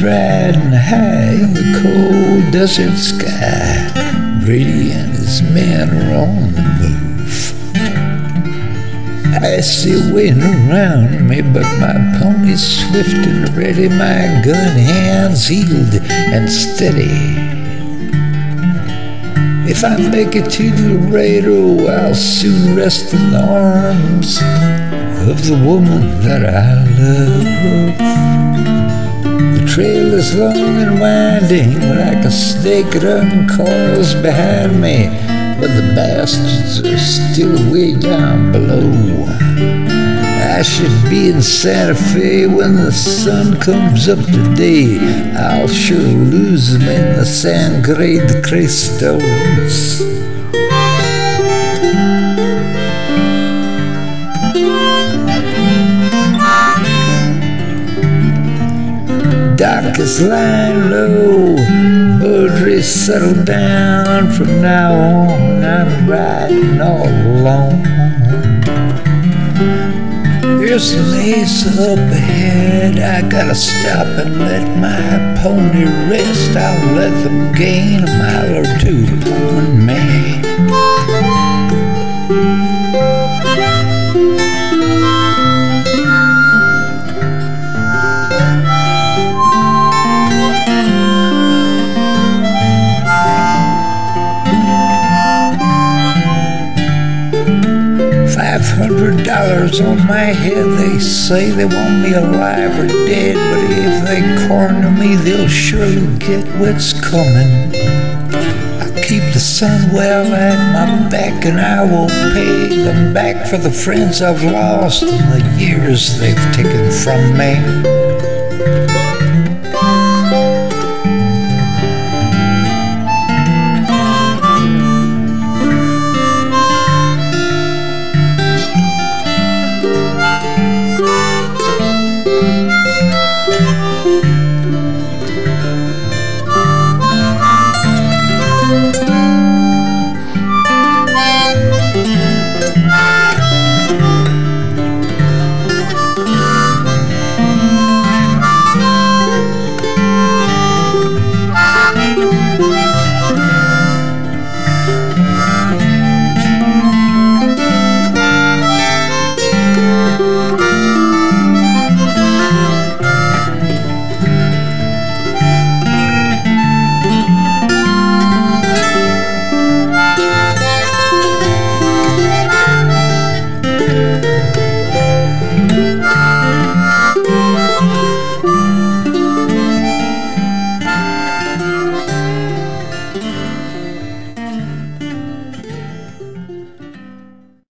high in the cold desert sky. Brady and his men are on the move. I see waiting around me, but my pony's swift and ready, my gun hands healed and steady. If I make it to Laredo, I'll soon rest in the arms of the woman that I love. Trail is long and winding, like a snake that uncoils behind me, but the bastards are still way down below. I should be in Santa Fe when the sun comes up today. I'll sure lose them in the Sangre de Cristos. Is lying low, Bowdre settled down. From now on, I'm riding all alone. There's a maze up ahead. I gotta stop and let my pony rest. I'll let them gain a mile or two on me. Five hundred dollars on my head. They say they want me alive or dead, but if they corner me, they'll surely get what's coming. I keep the sun well at my back, and I will pay them back for the friends I've lost and the years they've taken from me.